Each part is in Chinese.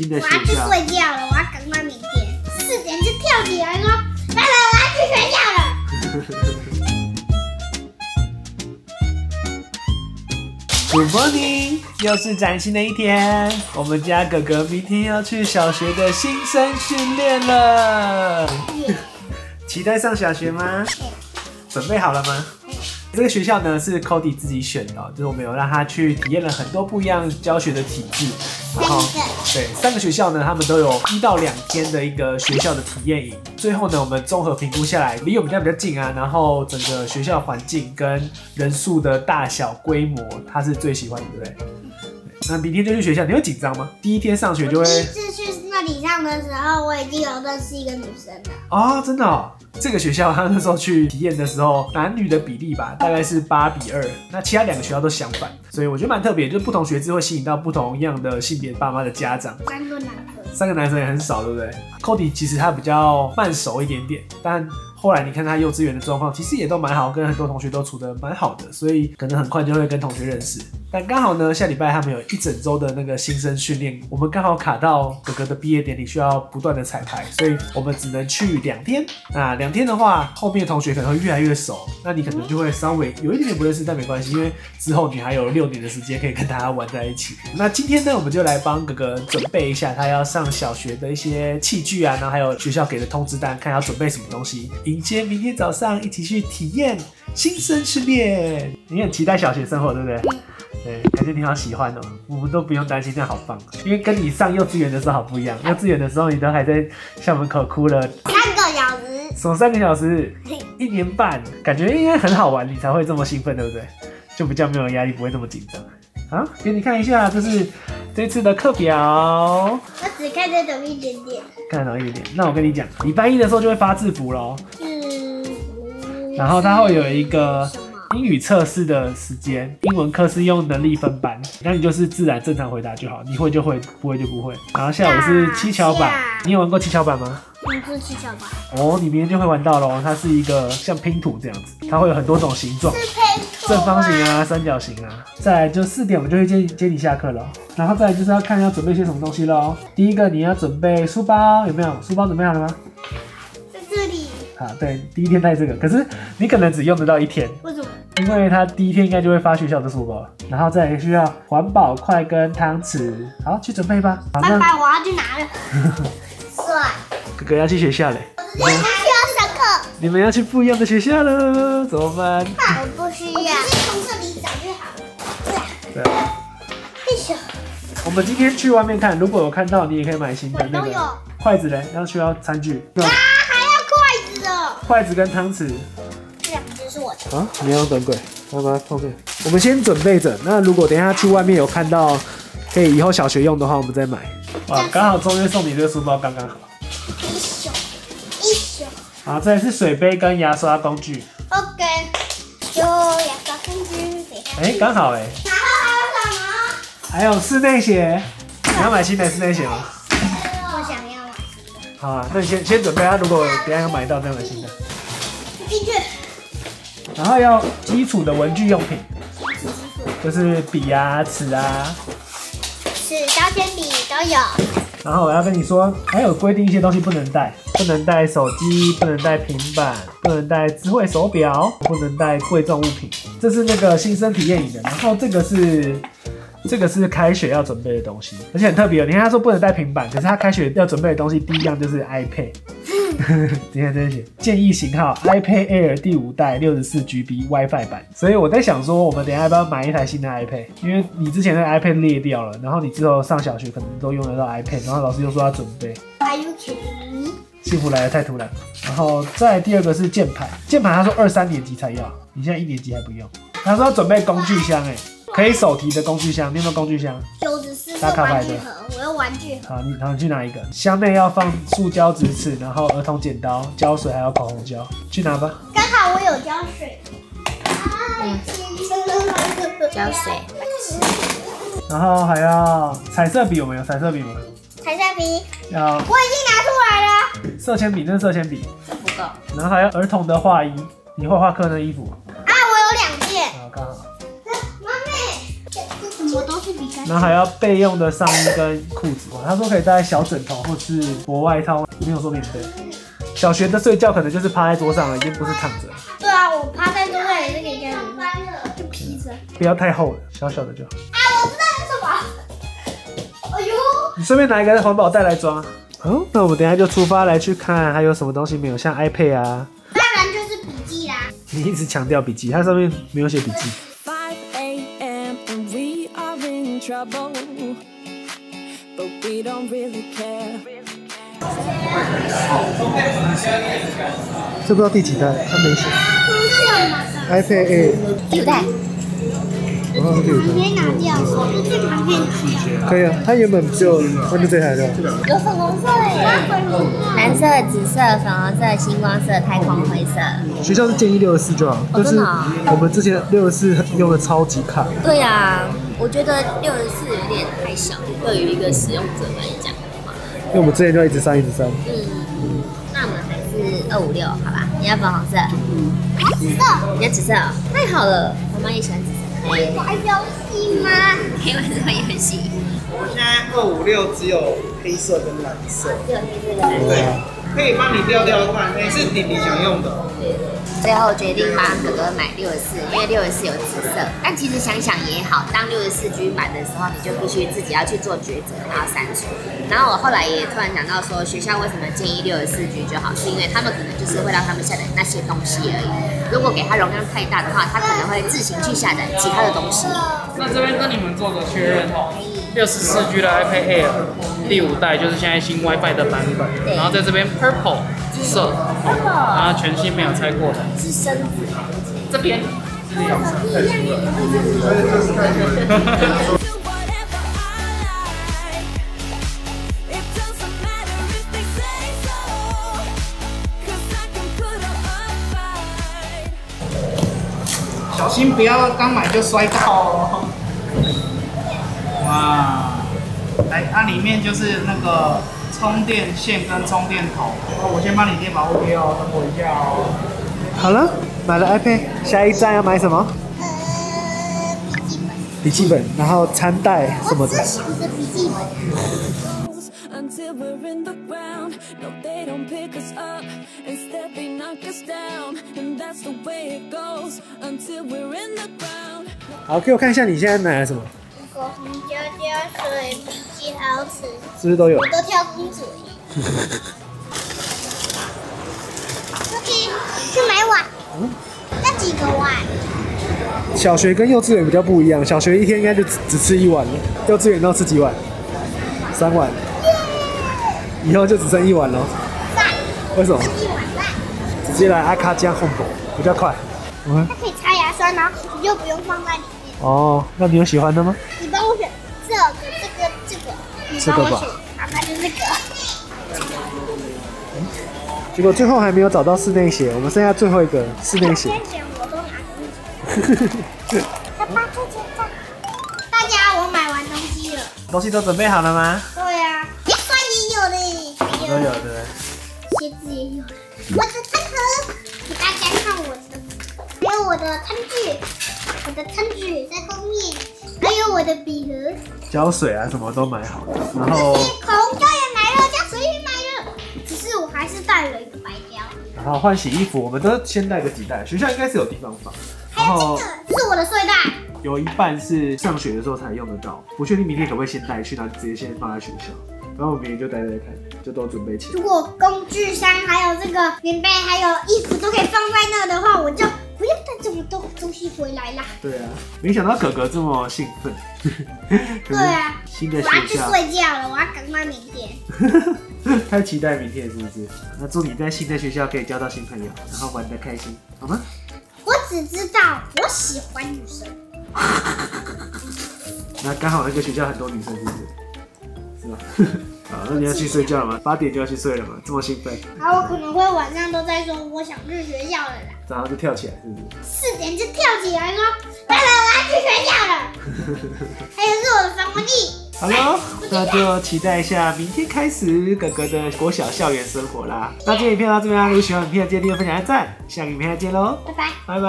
新的我要去。睡觉了，我要赶快明天四点就跳起来说，爸爸我要去学校了。Good morning，又是崭新的一天。我们家哥哥明天要去小学的新生训练了，期待上小学吗？准备好了吗？这个学校呢是 Cody 自己选的哦、就是我们有让他去体验了很多不一样教学的体制，然后对三个学校呢，他们都有一到两天的一个学校的体验营。最后呢，我们综合评估下来，离我们家比较近啊，然后整个学校环境跟人数的大小规模，他是最喜欢的，对不对？那明天就去学校，你会紧张吗？第一天上学就会第一次去那里上的时候，我已经有认识一个女生了。哦，真的、哦，这个学校他那时候去体验的时候，男女的比例吧，大概是八比二，那其他两个学校都相反，所以我觉得蛮特别，就是不同学制会吸引到不同样的性别爸妈的家长。三个男生，三个男生也很少，对不对？Cody 其实他比较慢熟一点点，但后来你看他幼稚园的状况，其实也都蛮好，跟很多同学都处得蛮好的，所以可能很快就会跟同学认识。但刚好呢，下礼拜他们有一整周的那个新生训练，我们刚好卡到哥哥的毕业典礼，需要不断的彩排，所以我们只能去两天。那两天的话，后面同学可能会越来越熟，那你可能就会稍微有一点点不认识，但没关系，因为之后你还有六年的时间可以跟大家玩在一起。那今天呢，我们就来帮哥哥准备一下他要上小学的一些器具啊，然后还有学校给的通知单，看要准备什么东西，迎接明天早上一起去体验新生训练。你很期待小学生活，对不对？对，感觉你好喜欢哦，我们都不用担心，这样好棒。因为跟你上幼稚园的时候好不一样，幼稚园的时候你都还在校门口哭了三个小时，什么三个小时，一年半，感觉应该很好玩，你才会这么兴奋，对不对？就比较没有压力，不会那么紧张。啊，给你看一下，这是这次的课表，我只看得懂一点点。看得懂一点点。那我跟你讲，礼拜一的时候就会发字符喽，是，然后它会有一个？英语测试的时间，英文课是用能力分班，那你就是自然正常回答就好，你会就会，不会就不会。然后下午是七巧板，你有玩过七巧板吗？你是七巧板，哦，你明天就会玩到喽。它是一个像拼图这样子，它会有很多种形状。是配图正方形啊，三角形啊。再来就四点，我们就会接接你下课了。然后再来就是要看要准备些什么东西喽。第一个你要准备书包，有没有？书包准备好了吗？在这里，啊，对，第一天带这个，可是你可能只用得到一天，为什么？因为他第一天应该就会发学校的书包。然后再来需要环保筷跟汤匙，好，去准备吧。拜拜，我要去拿了。帅，哥哥要去学校嘞，需要上课，你们要去不一样的学校了，怎么办？我不需要。直接从这里找就好了。对，嘿咻，我们今天去外面看，如果有看到，你也可以买新的那个都有啊，筷子嘞，要需要餐具。对吧还要筷子哦。筷子跟汤匙。啊，你要等鬼，妈妈后面。我们先准备着，那如果等一下去外面有看到可以以后小学用的话，我们再买。哇，刚好中间送你这个书包刚刚好。一咻，一咻。好，这里是水杯跟牙刷工具，OK，就牙刷工具给他。哎、刚好哎、然后还有什么？还有室内鞋，你要买新的室内鞋吗？我想要买新的。好啊，那你先先准备啊，如果等一下要买到再买新的。进去。然后要基础的文具用品，就是笔啊、尺啊，尺削铅笔都有。然后我要跟你说，还有规定一些东西不能带，不能带手机，不能带平板，不能带智慧手表，不能带贵重物品。这是那个新生体验营的，然后这个是。这个是开学要准备的东西，而且很特别哦。你看他说不能带平板，可是他开学要准备的东西第一样就是 iPad。你看这些写建议型号 iPad Air 第五代六十四 GB WiFi 版，所以我在想说，我们等下要不要买一台新的 iPad？因为你之前那个 iPad 裂掉了，然后你之后上小学可能都用得到 iPad，然后老师又说要准备，Are you kidding 幸福来的太突然。然后再第二个是键盘，键盘他说二三年级才要，你现在一年级还不用。他说要准备工具箱，哎，可以手提的工具箱，你有没有工具箱？九十四打个卡牌的玩具盒，我要玩具盒。好，你好，你去拿一个，箱内要放塑胶直尺，然后儿童剪刀、胶水还有口红胶，去拿吧。刚好我有胶水。胶水。然后还要彩色笔，有没有彩色笔吗？彩色笔，要我已经拿出来了。色铅笔，那是色铅笔。不够，然后还有儿童的画衣，你画画课的衣服，啊，我有两件。啊，刚好。然后还要备用的上衣跟裤子。他说可以带小枕头或是薄外套，没有说免费。小学的睡觉可能就是趴在桌上了，已经不是躺着了。对啊，我趴在桌上也是可以这样子，就披着。不要太厚了，小小的就好。啊，我知道是什么。哎呦，你顺便拿一个环保袋来装。嗯，那我们等一下就出发来去看还有什么东西没有，像 iPad 啊。当然就是笔记啦。你一直强调笔记，它上面没有写笔记。Trouble, but we don't really care. 这不知道第几代，它没写。iPad Air，第五代，我看是第五代。旁边拿掉，就最旁边拿掉。可以啊，它原本只有那就这台的。有粉红色的耶，蓝色、紫色、粉红色、星光色、太空灰色。学校是建议六十四就好，就是我们之前六十四用的超级卡。对呀、我觉得六十四有点太小，对于一个使用者来讲的话，因为我们之前就一直删一直删。嗯，那我们还是二五六，好吧？你要粉红色，嗯紫色，你要紫色哦，太好了，妈妈也喜欢紫色。可以，玩游戏吗？可以玩什么游戏，我现在二五六只有黑色跟蓝色，只有黑色的蓝色。对，可以帮你调调看，哎、是弟弟想用的。最后决定帮哥哥买六十四，因为六十四有紫色。但其实想想也好，当六十四 G 版的时候，你就必须自己要去做抉择，然后删除。然后我后来也突然想到说，学校为什么建议六十四 G 就好，是因为他们可能就是会让他们下载那些东西而已。如果给他容量太大的话，他可能会自行去下载其他的东西。那这边跟你们做个确认哦，六十四 G 的 iPad Air 第五代就是现在新 WiFi 的版本，然后在这边 Purple 色，然后全新没有拆过的，是深紫，这边。小心不要刚买就摔倒哦！哇。来，它里面就是那个充电线跟充电头。哦，我先帮你贴保护贴哦，等我一下哦。好了，买了 iPad，下一站要买什么？呃，笔记本，笔记本，然后餐袋什么的。我只想着笔记本。Until we're in the ground. No, they don't pick us up. Instead, they knock us down. And that's the way it goes. Until we're in the ground. 好，给我看一下你现在买了什么，果红椒椒水笔记好吃，是不是都有我？都挑公主耶。OK，去买碗。那几个碗？小学跟幼稚园比较不一样，小学一天应该就只只吃一碗了，幼稚园要吃几碗？三碗。以后就只剩一碗了。饭，为什么？一碗饭。直接来阿卡加烘焙比较快。嗯，它可以擦牙刷，然后你就不用放在里面。哦，那你有喜欢的吗？你帮我选这个、这个、这个，你这个吧帮我选，好，那就这个。结果最后还没有找到室内鞋，我们剩下最后一个室内鞋。先选我都拿公主。他发出结账。大家，我买完东西了。东西都准备好了吗？对呀、啊，牙刷也有嘞，还都有的。鞋子也有，我的餐盒，给大家看我的，还有我的餐具，我的餐具在后面，还有我的笔盒，胶水啊，什么都买好了。然后，口红胶也买了，胶水也买了，只是我还是带了一个白胶，然后换洗衣服，我们都先带个几袋，学校应该是有地方放。然后还有这个，是我的睡袋，有一半是上学的时候才用得到，不确定明天可不可以先带去，然后直接先放在学校。然后我明天就带在看，就都准备起来如。果工具箱还有这个棉被还有衣服都可以放在那的话，我就这么多东西回来啦。对啊，没想到哥哥这么兴奋。对啊，新的学校我要去睡觉了，我要赶快明天。太期待明天是不是？那祝你在新的学校可以交到新朋友，然后玩的开心，好吗？我只知道我喜欢女生。那刚好那个学校很多女生，是不是？是吧？好，那你要去睡觉了吗？八点就要去睡了吗？这么兴奋，啊我可能会晚上都在说我想去学校了啦，早上就跳起来，是不是？四点就跳起来说，爸爸我要去学校了。还有是我的防蚊液。好喽，那就期待一下明天开始哥哥的国小校园生活啦。那今天影片到这边啦，如果喜欢影片，记得订阅、分享、按赞，下个影片再见喽，拜拜。拜拜。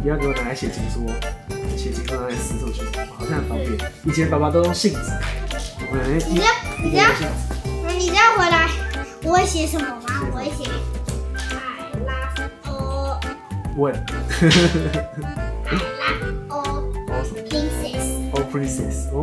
不要给我奶奶写情书哦，写情书拿来撕出去，好像很方便。以前爸爸都用信纸，你这样你这样。那你这样回来，我会写什么吗？我会写 I love all 问 I love all 什么 princess。？Oh princess，哦，